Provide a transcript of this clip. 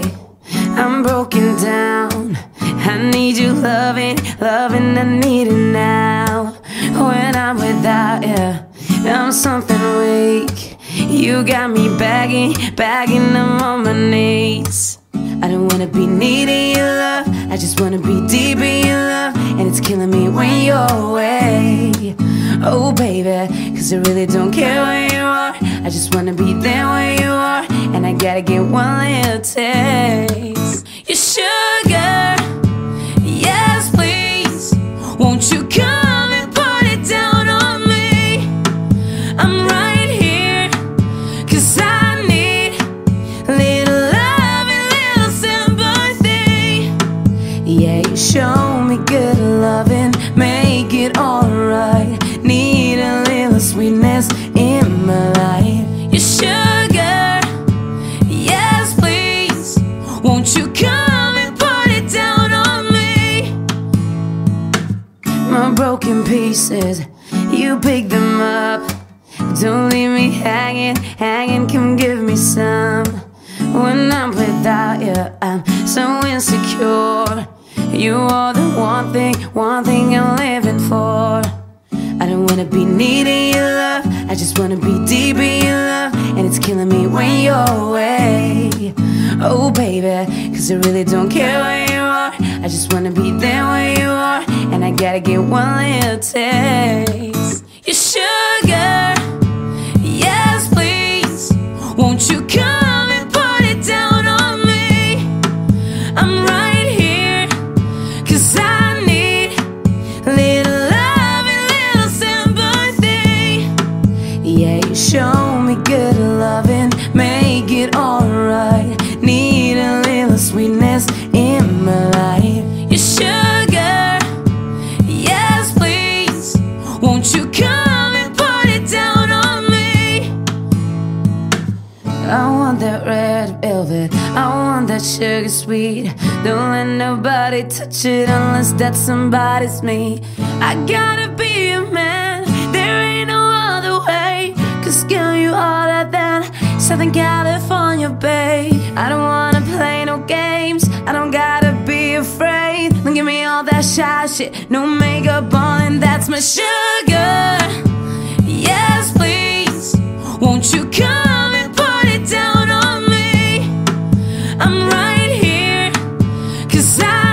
baby. I'm broken down. I need you loving, loving, I need it now. When I'm without you, I'm something weak. You got me begging, begging, I'm on my knees. I don't wanna be needing your love, I just wanna be deep in your love. And it's killing me when you're away. Oh, baby, cause I really don't care where you are. I just wanna be there gotta get one little taste. Broken pieces, you pick them up. Don't leave me hanging, hanging, come give me some. When I'm without you, I'm so insecure. You are the one thing, one thing I'm living for. I don't wanna be needing your love, I just wanna be deep in your love. And it's killing me when you're away. Oh, baby, cause I really don't care where you are. I just wanna be there where you are. And I gotta get one little taste. Your sugar, yes, please. Won't you come and put it down on me? I'm right here, cause I need little love and little sympathy. Yeah, you show me good loving, make it alright. Sweetness in my life. You sugar, yes, please. Won't you come and put it down on me? I want that red velvet. I want that sugar sweet. Don't let nobody touch it unless that somebody's me. I gotta be a man. There ain't no other way. Cause girl, you hotter than Southern California, babe. I don't wanna shy shit, no makeup on, and that's my sugar. Yes, please, won't you come and put it down on me? I'm right here, cause I